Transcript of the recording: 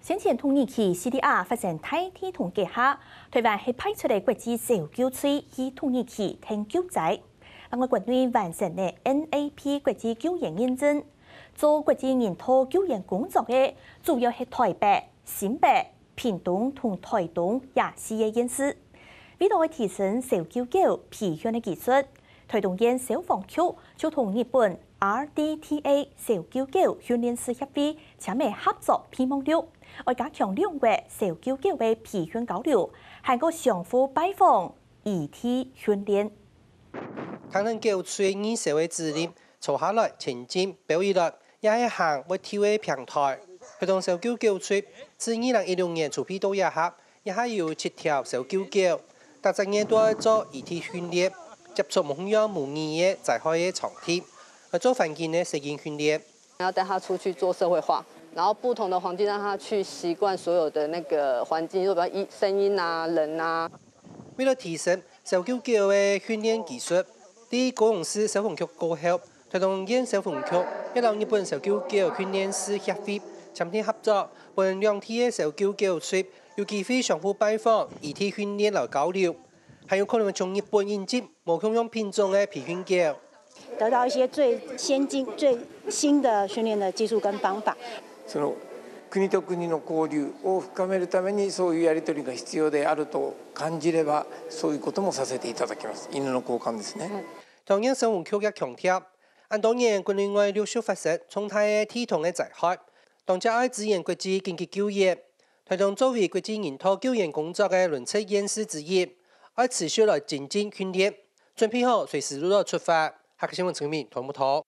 先前同年期 CDR 发生大天同结下，台湾系派出的国际小救区以同年期停救灾，另外国内完成的 NAP 国际救援认证，做国际人头救援工作的主要是台北、新北、屏东同台东亚四嘅演示，为了提升小救狗皮箱的技术，推动因消防局就同日本 RDTA 小救狗训练师协会签订合作批望书。我加强两国小九九的培训交流，还个相互拜访、遗体训练。看能够随你社会资历，坐下来前进表演了，也一行为 TV 平台，推动小九九出，自二零一六年出批到一下，一下有七条小九九，大家年都要做遗体训练，接触模样模拟的在开的场地，去做环境的适应训练。要带他出去做社会化。然后不同的环境让他去习惯所有的那个环境，就比如音声音啊、人啊。为了提升小狗狗的训练技术，第高雄市消防局高校推动现消防局一路日本小狗狗训练师协会签订合作，本两天的小狗狗出有机会相互拜访，一体训练来交流，还有可能从日本引进无同样品种的培训狗，得到一些最先进、最新的训练的技术跟方法。その国と国の交流を深めるためにそういうやり取りが必要であると感じればそういうこともさせていただきます犬の交換ですね同样生活科学强调按当年国内外陆续发生重大的体统的灾害当家爱支援国际紧急救援推动作为国际人头救援工作的轮次演示之一 而持续来精进训练准备好随时都要出发。下个新闻层面同不同